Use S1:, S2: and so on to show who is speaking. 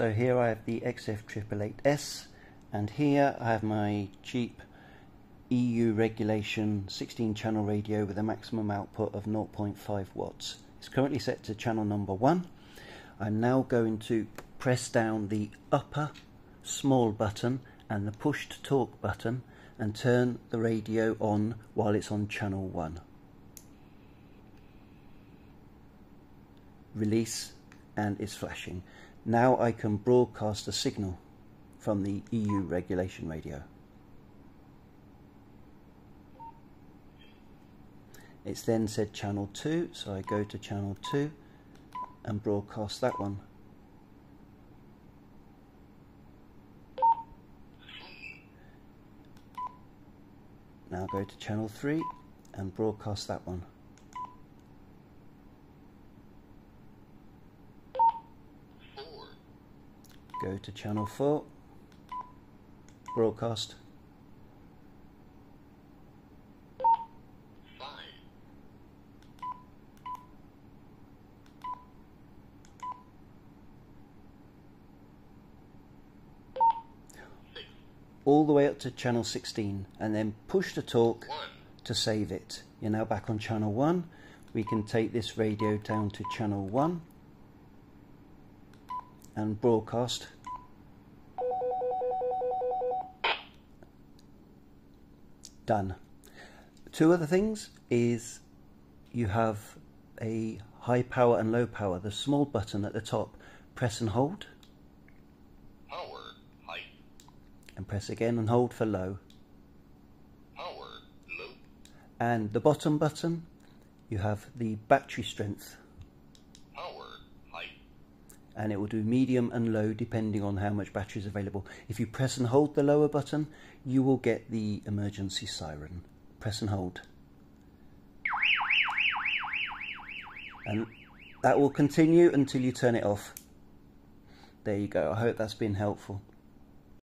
S1: So here I have the XF888S and here I have my cheap EU regulation 16 channel radio with a maximum output of 0.5 watts. It's currently set to channel number 1. I'm now going to press down the upper small button and the push to talk button and turn the radio on while it's on channel 1. Release and it's flashing. Now I can broadcast a signal from the EU regulation radio. It's then said channel 2, so I go to channel 2 and broadcast that one. Now go to channel 3 and broadcast that one. Go to channel 4, broadcast. all the way up to channel 16 and then push the talk to save it. You're now back on channel 1. We can take this radio down to channel 1 and broadcast. Done. Two other things is you have a high power and low power. The small button at the top, press and hold and press again and hold for low.
S2: Power low.
S1: And the bottom button, you have the battery strength. And it will do medium and low depending on how much battery is available. If you press and hold the lower button, you will get the emergency siren. Press and hold. And that will continue until you turn it off. There you go. I hope that's been helpful.